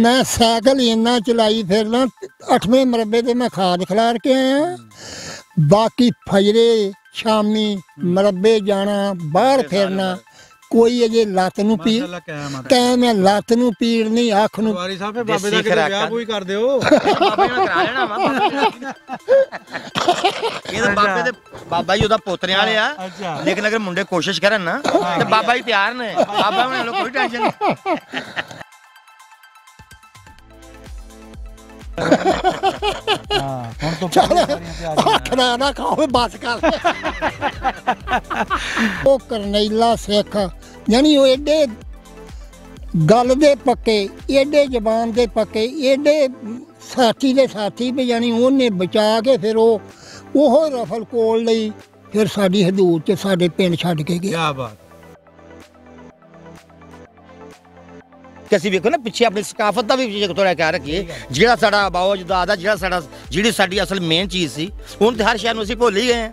ਮੈਂ ਸਾਈਕਲ ਇੰਨਾ ਚਲਾਈ ਫਿਰਨਾ 8ਵੇਂ ਮਰਬੇ ਤੇ ਮੈਂ ਖਾਦ ਖਿਲਾਰ ਕੇ ਆਇਆ। ਬਾਕੀ ਫਜਰੇ ਸ਼ਾਮੀ ਮਰਬੇ ਜਾਣਾ ਬਾਹਰ ਫਿਰਨਾ ਕੋਈ ਅਜੇ ਲੱਤ ਨੂੰ ਪੀ ਮਾਸ਼ਾਅੱਲਾ ਕਾਇਮ ਹੈ। ਲੱਤ ਨੂੰ ਪੀੜ ਨਹੀਂ ਅੱਖ ਨੂੰ ਵਾਰੀ ਸਾਹਿਬ ਫੇ ਬਾਬੇ ਦਾ ਕਿਤੇ। ਵਿਆਹ ਕੋਈ ਕਰ ਦਿਓ। ਬਾਬੇ ਨੇ ਕਰਾ ਲੈਣਾ ਵਾ। ਇਹ ਤਾਂ ਬਾਬੇ ਦੇ ਬਾਬਾ ਜੀ ਉਹਦਾ ਪੋਤਰਿਆਂ ਵਾਲੇ ਆ। ਲੇਕਿਨ ਅਗਰ ਮੁੰਡੇ ਕੋਸ਼ਿਸ਼ ਕਰਨ ਨਾ ਤੇ ਬਾਬਾ ਜੀ ਤਿਆਰ ਨੇ। ਬਾਬਾ ਉਹਨਾਂ ਨੂੰ ਕੋਈ ਟੈਨਸ਼ਨ ਨਹੀਂ। ਹਾਂ ਹੁਣ ਤੋਂ ਪਹਿਲਾਂ ਸਾਰੀਆਂ ਤੇ ਆ ਗਈਆਂ। ਅੱਖ ਨਾ ਨਾ ਖਾਓ ਬਸ ਕਰ ਉਹ ਕਰਨੈਲਾ ਸਿੱਖ ਯਾਨੀ ਉਹ ਏਡੇ ਗੱਲ ਦੇ ਪੱਕੇ ਏਡੇ ਜ਼ਬਾਨ ਦੇ ਪੱਕੇ ਏਡੇ ਸਾਥੀ ਦੇ ਸਾਥੀ ਵੀ ਯਾਨੀ ਉਹਨੇ ਬਚਾ ਕੇ ਫਿਰ ਉਹ ਉਹ ਰਫਲ ਕੋਲ ਲਈ ਫਿਰ ਸਾਡੀ ਹਦੂਦ ਚ ਸਾਡੇ ਪਿੰਡ ਛੱਡ ਕੇ ਗਿਆ ਕਿਆ ਬਾਤ ਕਿ ਅਸੀਂ ਵੇਖੋ ਨਾ, ਪਿੱਛੇ ਆਪਣੀ ਸਕਾਫਤ ਦਾ ਵੀ ਪਿੱਛੇ ਥੋੜਾ ਕਹਿ ਰੱਖੀਏ, ਜਿਹੜਾ ਸਾਡਾ ਬਾਓ ਜਦਾਦ ਦਾ ਜਿਹੜਾ ਸਾਡਾ, ਜਿਹੜੀ ਸਾਡੀ ਅਸਲ ਮੇਨ ਚੀਜ਼ ਸੀ, ਹੁਣ ਤੇ ਹਰ ਸ਼ਹਿਰ ਨੂੰ ਅਸੀਂ ਭੁੱਲ ਹੀ ਗਏ ਹਾਂ।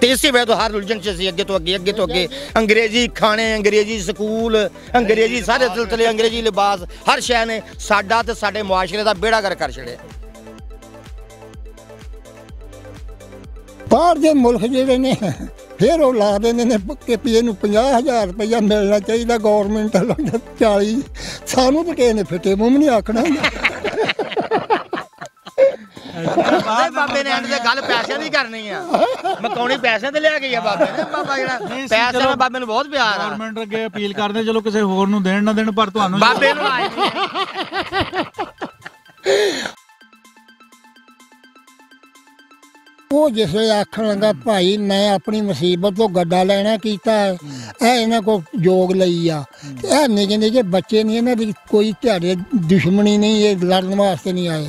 ਤੇ ਇਸੇ ਵਜ੍ਹਾ ਤੋਂ ਹਰ ਰਿਲੀਜਨ ਚ ਅਸੀਂ ਅੱਗੇ ਤੋਂ ਅੱਗੇ ਅੱਗੇ ਤੋਂ ਅੱਗੇ ਅੰਗਰੇਜ਼ੀ ਖਾਣੇ, ਅੰਗਰੇਜ਼ੀ ਸਕੂਲ, ਅੰਗਰੇਜ਼ੀ ਸਾਰੇ ਸਿਲਸਿਲੇ, ਅੰਗਰੇਜ਼ੀ ਲਿਬਾਸ, ਹਰ ਸ਼ਹਿਰ ਨੇ ਸਾਡਾ ਤੇ ਸਾਡੇ ਮੁਆਸ਼ਰੇ ਦਾ ਬੇੜਾ ਕਰ ਕਰ ਛੜਿਆ ਬਾਹਰ ਦੇ ਮੁਲਕ ਜਿਹੜੇ ਨੇ ਫਿਰ ਉਹ ਲਾ ਦਿੰਦੇ ਨੇ ਕਿ ਵੀ ਇਹਨੂੰ 50000 ਰੁਪਇਆ ਮਿਲਣਾ ਚਾਹੀਦਾ ਗਵਰਨਮੈਂਟ ਵੱਲੋਂ ਜਾਂ 40 ਸਾਨੂੰ ਤਾਂ ਕਿਸੇ ਨੇ ਫਿੱਟੇ ਮੂੰਹ ਨਹੀਂ ਆਖਣਾ। ਬਾਬੇ ਬਾਬੇ ਨੇ ਤੇ ਗੱਲ ਪੈਸਿਆਂ ਦੀ ਕਰਨੀ ਆ। ਮਕਾਉਣੀ ਪੈਸਿਆਂ ਤੇ ਲਿਆ ਗਈ ਆ ਬਾਬੇ ਨੇ। ਬਾਬਾ ਜਿਹੜਾ ਨਹੀਂ ਸੀ, ਪੈਸਿਆਂ ਚਲੋ। ਨਾਲ ਬਾਬੇ ਨੂੰ ਬਹੁਤ ਪਿਆਰ ਆ। ਗਵਰਨਮੈਂਟ ਅੱਗੇ ਅਪੀਲ ਕਰਦੇ ਚਲੋ ਕਿਸੇ ਹੋਰ ਨੂੰ ਦੇਣ ਨਾ ਦੇਣ ਪਰ ਤੁਹਾਨੂੰ ਬਾਬੇ ਨੂੰ ਆਏ। ਉਹ ਜਿਸੇ ਆਖਣ ਲੱਗਾ, ਭਾਈ, ਮੈਂ ਆਪਣੀ ਮੁਸੀਬਤ ਤੋਂ ਗੱਡਾ ਲੈਣਾ ਕੀਤਾ ਹੈ। ਇਹ ਇਹਨਾਂ ਕੋ ਜੋਗ ਲਈ ਆ। ਤੇ ਇਹ ਨਿੱਕੇ ਨਿੱਕੇ ਬੱਚੇ ਨਹੀਂ, ਇਹਨਾਂ ਦੀ ਕੋਈ ਤੁਹਾਡੇ ਦੁਸ਼ਮਣੀ ਨਹੀਂ, ਇਹ ਲੜਨ ਵਾਸਤੇ ਨਹੀਂ ਆਏ।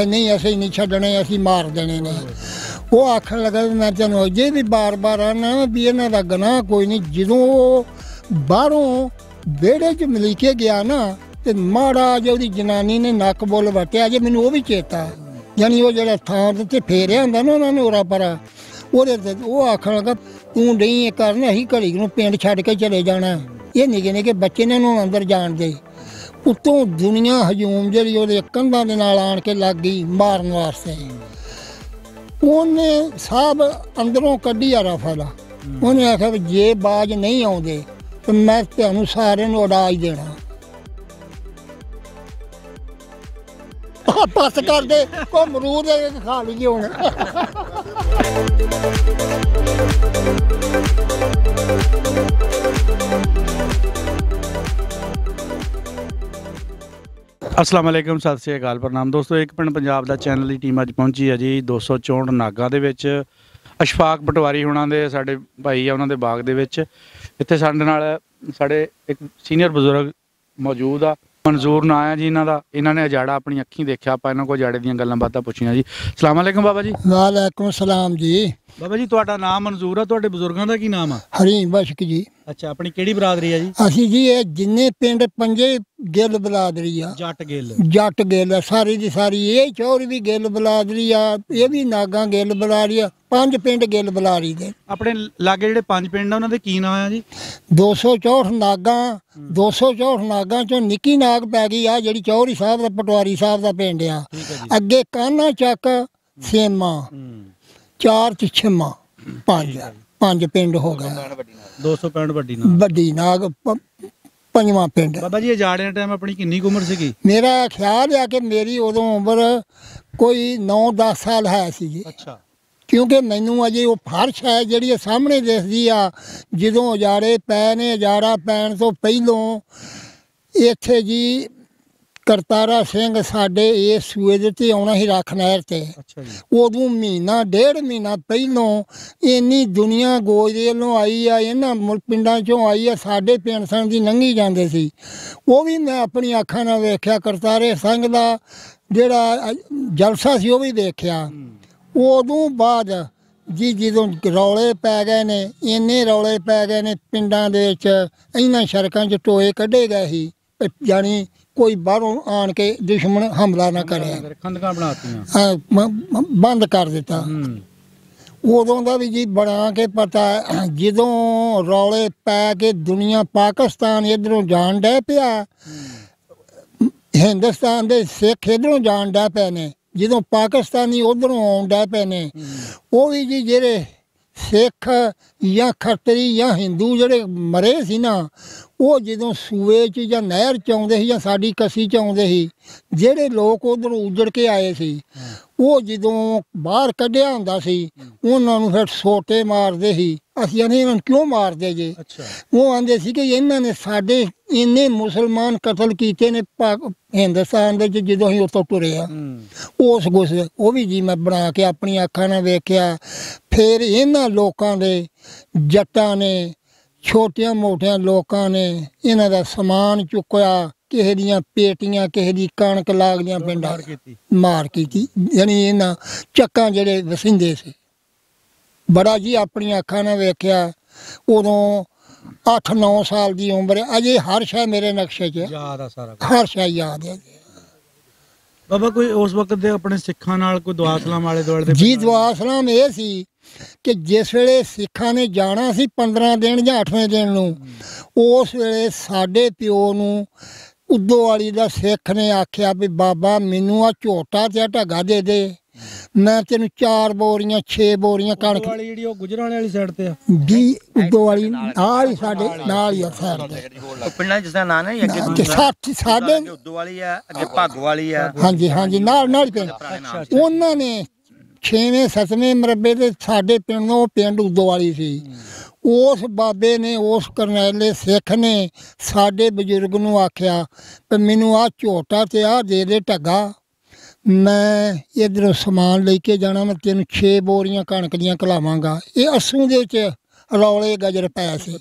ਇਹ ਨਹੀਂ, ਅਸੀਂ ਨਹੀਂ ਛੱਡਣੇ, ਅਸੀਂ ਮਾਰ ਦੇਣੇ ਨੇ। ਉਹ ਆਖਣ ਲੱਗਾ, ਮੈਂ ਤੈਨੂੰ ਅਜੇ ਵੀ ਬਾਰ-ਬਾਰ ਆਣਾ ਵੀ ਇਹਨਾਂ ਦਾ ਗੁਨਾਹ ਕੋਈ ਨਹੀਂ। ਜਦੋਂ ਉਹ ਬਾਹਰੋਂ ਵਿਹੜੇ 'ਚ ਮਲੀਕੇ ਗਿਆ ਨਾ, ਤੇ ਮਾੜਾ ਜਿਹਾ ਉਹਦੀ ਜਨਾਨੀ ਨੇ ਨੱਕ ਬੁੱਲ ਵਟਿਆ, ਜੇ ਮੈਨੂੰ ਉਹ ਵੀ ਚੇਤਾ। ਯਾਨੀ ਉਹ ਜਿਹੜਾ ਥਾਂ ਦੇ ਤੇ ਫੇਰਿਆ ਹੁੰਦਾ ਨਾ ਉਹਨਾਂ ਨੇ ਉਰਾ ਪਰਾ ਉਹਦੇ ਤੇ ਉਹ ਆਖਣ ਲੱਗਾ ਤੂੰ ਨਹੀਂ ਇਹ ਕਰਨਾ ਅਸੀਂ ਘੜੀ ਨੂੰ ਪਿੰਡ ਛੱਡ ਕੇ ਚਲੇ ਜਾਣਾ। ਇਹ ਨਿੱਕੇ ਨਿੱਕੇ ਬੱਚੇ ਨੇ ਉਹਨੂੰ ਅੰਦਰ ਜਾਣ ਦੇ। ਉਤੋਂ ਦੁਨੀਆ ਹਜੂਮ ਜਿਹੜੀ ਉਹਦੇ ਕੰਧਾਂ ਦੇ ਨਾਲ ਆਣ ਕੇ ਲੱਗ ਗਈ ਮਾਰਨ ਵਾਸਤੇ। ਉਹਨੇ ਸਾਬ ਅੰਦਰੋਂ ਕੱਢੀ ਆ ਰਫਲਾ। ਉਹਨੇ ਆਖਿਆ ਜੇ ਬਾਜ ਨਹੀਂ ਆਉਂਦੇ ਤੇ ਮੈਂ ਤੁਹਾਨੂੰ ਸਾਰਿਆਂ ਨੂੰ ਉਡਾ ਹੀ ਦੇਣਾ। ਬਸ ਕਰ ਦੇ ਕੋ ਮਰੂਦ ਖਾ ਲਈਏ ਹੁਣ। ਅਸਲਾਮ ਅਲੈਕਮ, ਸਤਿ ਸ਼੍ਰੀ ਅਕਾਲ, ਪ੍ਰਣਾਮ। ਦੋਸਤੋ, ਇੱਕ ਪਿੰਡ ਪੰਜਾਬ ਦਾ ਚੈਨਲ ਦੀ ਟੀਮ ਅੱਜ ਪਹੁੰਚੀ ਹੈ ਜੀ 264 ਨਾਗਾ ਦੇ ਵਿੱਚ। ਅਸ਼ਫਾਕ ਪਟਵਾਰੀ ਹੁਣਾਂ ਦੇ, ਸਾਡੇ ਭਾਈ ਆ ਉਹਨਾਂ ਦੇ ਬਾਗ ਦੇ ਵਿੱਚ। ਇੱਥੇ ਸਾਡੇ ਨਾਲ ਸਾਡੇ ਇੱਕ ਸੀਨੀਅਰ ਬਜ਼ੁਰਗ ਮੌਜੂਦ ਆ। ਮਨਜ਼ੂਰ ਨਾ ਆ ਜੀ ਇਹਨਾਂ ਦਾ। ਇਹਨਾਂ ਨੇ ਅਜਾੜਾ ਆਪਣੀ ਅੱਖੀਂ ਦੇਖਿਆ, ਆਪਾਂ ਇਹਨਾਂ ਕੋਲ ਅਜਾੜੇ ਦੀਆਂ ਗੱਲਾਂ ਬਾਤਾਂ ਪੁੱਛੀਆਂ ਜੀ। ਅਸਲਾਮ ਅਲੈਕਮ ਬਾਬਾ ਜੀ। ਵਾਲੇਕੁਮ ਸਲਾਮ ਜੀ। ਬਾਬਾ ਜੀ ਤੁਹਾਡਾ ਨਾਮ ਮਨਜ਼ੂਰ ਆ ਤੁਹਾਡੇ ਬਜ਼ੁਰਗਾਂ ਦਾ ਕੀ ਨਾਮ ਆ? ਹਰੀ ਬਸ਼ਕ ਜੀ। ਅੱਛਾ ਆਪਣੀ ਕਿਹੜੀ ਬਰਾਦਰੀ ਆ ਜੀ? ਅਸੀਂ ਜੀ ਇਹ ਜਿੰਨੇ ਪਿੰਡ ਪੰਜੇ ਗਿੱਲ ਬਲਾਦਰੀ ਆ। ਜੱਟ ਗਿੱਲ। ਜੱਟ ਗਿੱਲ ਆ, ਸਾਰੀ ਦੀ ਸਾਰੀ ਇਹ ਚੌਰ ਵੀ ਗਿੱਲ ਬਲਾਦਰੀ ਆ ਇਹ ਵੀ ਨਾਗਾ ਗਿੱਲ ਬਲਾਰੀ ਆ ਪੰਜ ਪਿੰਡ ਗਿੱਲ ਬਲਾਰੀ ਦੇ। ਆਪਣੇ ਲਾਗੇ ਜਿਹੜੇ ਪੰਜ ਪਿੰਡ ਆ ਉਹਨਾਂ ਦੇ ਕੀ ਨਾਮ ਆ ਜੀ? 264 ਨਾਗਾ 264 ਨਾਗਾ ਚੋਂ ਨਿੱਕੀ ਨਾਗ ਪੈ ਗਈ ਆ ਜਿਹੜੀ ਚੌਰੀ ਸਾਹਿਬ ਦਾ ਪਟਵਾਰੀ ਸਾਹਿਬ ਦਾ ਪਿੰਡ ਆ। ਠੀਕ ਹੈ ਜੀ। ਅੱਗੇ ਕਾਨਾ ਚੱਕ ਸੇਮਾ। ਹੂੰ। ਚਾਰ ਚਿਛਮਾ ਪੰਜ ਪੰਜ ਪਿੰਡ ਹੋ ਗਏ। 265 ਵੱਡੀ ਨਾਮ ਵੱਡੀ ਨਾਗ ਪ- ਪੰਜਵਾਂ ਪਿੰਡ। ਬਾਬਾ ਜੀ ਇਹ ਜਾੜਿਆਂ ਟਾਈਮ ਆਪਣੀ ਕਿੰਨੀ ਕੁ ਉਮਰ ਸੀਗੀ? ਮੇਰਾ ਖਿਆਲ ਆ ਕਿ ਮੇਰੀ ਉਦੋਂ ਉਮਰ ਕੋਈ 9-10 ਸਾਲ ਹੈ ਸੀ ਜੀ ਅੱਛਾ। ਕਿਉਂਕਿ ਮੈਨੂੰ ਅਜੇ ਉਹ ਫਰਸ਼ ਹੈ ਜਿਹੜੀ ਇਹ ਸਾਹਮਣੇ ਦਿਸਦੀ ਆ ਜਦੋਂ ਉਜਾੜੇ ਪੈ ਨੇ ਉਜਾੜਾ ਪੈਣ ਤੋਂ ਪਹਿਲੋਂ ਇੱਥੇ ਜੀ ਕਰਤਾਰਾ ਸਿੰਘ ਸਾਡੇ ਇਸ ਸੂਏ ਦੇ ਤੇ ਆਉਣਾ ਹੀ ਰੱਖ ਨਹਿਰ ਤੇ। ਅੱਛਾ ਜੀ। ਉਦੋਂ ਮਹੀਨਾ ਡੇਢ ਮਹੀਨਾ ਪਹਿਲੋਂ ਇੰਨੀ ਦੁਨੀਆ ਗੋਜ ਵੱਲੋਂ ਆਈ ਆ ਇਹਨਾਂ ਮੁਲ- ਪਿੰਡਾਂ ਚੋਂ ਆਈ ਆ ਸਾਡੇ ਪਿੰਡ ਸਣ ਦੀ ਲੰਘੀ ਜਾਂਦੇ ਸੀ। ਉਹ ਵੀ ਮੈਂ ਆਪਣੀ ਅੱਖਾਂ ਨਾਲ ਵੇਖਿਆ ਕਰਤਾਰੇ ਸਿੰਘ ਦਾ ਜਿਹੜਾ ਜਲਸਾ ਸੀ ਉਹ ਵੀ ਵੇਖਿਆ ਉਦੋਂ ਬਾਅਦ ਜੀ ਜਦੋਂ ਰੌਲੇ ਪੈ ਗਏ ਨੇ ਇੰਨੇ ਰੌਲੇ ਪੈ ਗਏ ਨੇ ਪਿੰਡਾਂ ਦੇ ਵਿੱਚ ਇਹਨਾਂ ਸੜਕਾਂ 'ਚ ਟੋਏ ਕੱਢੇ ਗਏ ਸੀ। ਜਾਣੀ ਕੋਈ ਬਾਹਰੋਂ ਆਣ ਕੇ ਦੁਸ਼ਮਣ ਹਮਲਾ ਨਾ ਕਰੇ। ਖੰਦਕਾਂ ਬਣਾਤੀਆਂ। ਹਾਂ, ਮ- ਮ- ਬੰਦ ਕਰ ਦਿੱਤਾ। ਹੂੰ। ਉਦੋਂ ਦਾ ਵੀ ਜੀ ਬਣਾ ਕੇ ਪਤਾ ਹੈ, ਜਦੋਂ ਰੌਲੇ ਪੈ ਕੇ ਦੁਨੀਆ ਪਾਕਿਸਤਾਨ ਇਧਰੋਂ ਜਾਣ ਡੈ ਪਿਆ ਹਿੰਦੁਸਤਾਨ ਦੇ ਸਿੱਖ ਇਧਰੋਂ ਜਾਣ ਡੈ ਪਏ ਨੇ ਜਦੋਂ ਪਾਕਿਸਤਾਨੀ ਉਧਰੋਂ ਆਉਣ ਡੈ ਪਏ ਨੇ ਉਹ ਵੀ ਜੀ ਜਿਹੜੇ ਸਿੱਖ ਜਾਂ ਖੱਤਰੀ ਜਾਂ ਹਿੰਦੂ ਜਿਹੜੇ ਮਰੇ ਸੀ ਨਾ ਉਹ ਜਦੋਂ ਸੂਏ 'ਚ ਜਾਂ ਨਹਿਰ 'ਚ ਆਉਂਦੇ ਸੀ ਜਾਂ ਸਾਡੀ ਕਸੀ 'ਚ ਆਉਂਦੇ ਸੀ ਜਿਹੜੇ ਲੋਕ ਉਧਰੋਂ ਉਜੜ ਕੇ ਆਏ ਸੀ ਉਹ ਜਦੋਂ ਬਾਹਰ ਕੱਢਿਆ ਹੁੰਦਾ ਸੀ ਉਹਨਾਂ ਨੂੰ ਫਿਰ ਸੋਟੇ ਮਾਰਦੇ ਸੀ। ਅਸੀਂ ਕਹਿੰਦੇ ਇਹਨਾਂ ਨੂੰ ਕਿਉਂ ਮਾਰਦੇ ਜੇ? ਉਹ ਆਂਦੇ ਸੀ ਕਿ ਇਹਨਾਂ ਨੇ ਸਾਡੇ ਇੰਨੇ ਮੁਸਲਮਾਨ ਕਤਲ ਕੀਤੇ ਨੇ ਪਾਕ- ਹਿੰਦੁਸਤਾਨ ਦੇ ਵਿੱਚ ਜਦੋਂ ਅਸੀਂ ਉੱਥੋਂ ਟੁਰੇ ਆ। ਉਸ ਗੁੱਸੇ ਉਹ ਵੀ ਜੀ ਮੈਂ ਬਣਾ ਕੇ ਆਪਣੀ ਅੱਖਾਂ ਨਾਲ ਵੇਖਿਆ। ਫਿਰ ਇਹਨਾਂ ਲੋਕਾਂ ਦੇ ਜੱਟਾਂ ਨੇ ਛੋਟੀਆਂ ਮੋਟੀਆਂ ਲੋਕਾਂ ਨੇ ਇਹਨਾਂ ਦਾ ਸਮਾਨ ਚੁੱਕਿਆ ਕਿਸੇ ਦੀਆਂ ਪੇਟੀਆਂ ਕਿਸੇ ਦੀ ਕਣਕ ਲਾਗ ਦੀਆਂ ਪਿੰਡਾਂ ਮਾਰ ਕੀਤੀ ਮਾਰ ਕੀਤੀ ਯਾਨੀ ਇਹਨਾਂ ਚੱਕਾਂ ਜਿਹੜੇ ਵਸਿੰਦੇ ਸੀ ਬੜਾ ਜੀ ਆਪਣੀਆਂ ਅੱਖਾਂ ਨਾਲ ਵੇਖਿਆ ਉਦੋਂ 8-9 ਸਾਲ ਦੀ ਉਮਰ। ਅਜੇ ਹਰ ਸ਼ੈ ਮੇਰੇ ਨਕਸ਼ੇ 'ਚ। ਯਾਦ ਆ ਸਾਰਾ। ਹਰ ਸ਼ੈ ਯਾਦ ਹੈ ਬਾਬਾ ਕੋਈ ਉਸ ਵਕਤ ਦੇ ਆਪਣੇ ਸਿੱਖਾਂ ਨਾਲ ਕੋਈ ਦੁਆ ਸਲਾਮ ਵਾਲੇ ਦੁਆਲੇ ਦੇ ਜੀ ਦੁਆ ਸਲਾਮ ਇਹ ਸੀ ਕਿ ਜਿਸ ਵੇਲੇ ਸਿੱਖਾਂ ਨੇ ਜਾਣਾ ਸੀ 15 ਦਿਨ ਜਾਂ 8ਵੇਂ ਦਿਨ ਨੂੰ ਉਸ ਵੇਲੇ ਸਾਡੇ ਪਿਓ ਨੂੰ ਉਦੋਂ ਵਾਲੀ ਦਾ ਸਿੱਖ ਨੇ ਆਖਿਆ ਵੀ ਬਾਬਾ ਮੈਨੂੰ ਆ ਝੋਟਾ ਤੇ ਢੱਗਾ ਦੇ ਦੇ ਮੈਂ ਤੈਨੂੰ ਚਾਰ ਬੋਰੀਆਂ 6 ਬੋਰੀਆਂ ਕਣਕ ਵਾਲੀ ਜਿਹੜੀ ਉਹ ਗੁਜਰਾਲੇ ਵਾਲੀ ਸਾਈਡ ਤੇ ਆ। ਦੀ ਉਦੋਂ ਵਾਲੀ ਨਾਲ ਹੀ ਸਾਡੇ ਨਾਲ ਹੀ ਆ ਸਾਈਡ ਤੇ। ਉਹ ਪਿੰਡਾਂ ਜਿਸ ਦਾ ਨਾਂ ਨਹੀਂ ਅੱਗੇ ਦੂਸਰਾ ਸਾਥ ਸਾਡੇ ਉਦੋਂ ਵਾਲੀ ਆ ਅੱਗੇ ਭਾਗੋ ਵਾਲੀ ਆ। ਹਾਂਜੀ ਹਾਂਜੀ ਨਾਲ ਨਾਲ ਹੀ ਪਿੰਡ। ਉਹਨਾਂ ਨੇ 6ਵੇਂ 7ਵੇਂ ਮਰਬੇ ਦੇ ਸਾਡੇ ਪਿੰਡ ਨੂੰ ਉਹ ਪਿੰਡ ਉਦੋਂ ਵਾਲੀ ਸੀ। ਉਸ ਬਾਬੇ ਨੇ, ਉਸ ਕਰਨੈਲੇ ਸਿੱਖ ਨੇ ਸਾਡੇ ਬਜ਼ੁਰਗ ਨੂੰ ਆਖਿਆ ਕਿ ਮੈਨੂੰ ਆ ਝੋਟਾ ਤੇ ਆ ਦੇ ਦੇ ਢੱਗਾ। ਮੈਂ ਇਧਰੋਂ ਸਮਾਨ ਲੈ ਕੇ ਜਾਣਾ, ਮੈਂ ਤੈਨੂੰ 6 ਬੋਰੀਆਂ ਕਣਕ ਦੀਆਂ ਖਲਾਵਾਂਗਾ ਇਹ ਅਸੂ ਦੇ ਵਿੱਚ ਰੌਲੇ ਗਜਰ ਪਏ ਸੀ।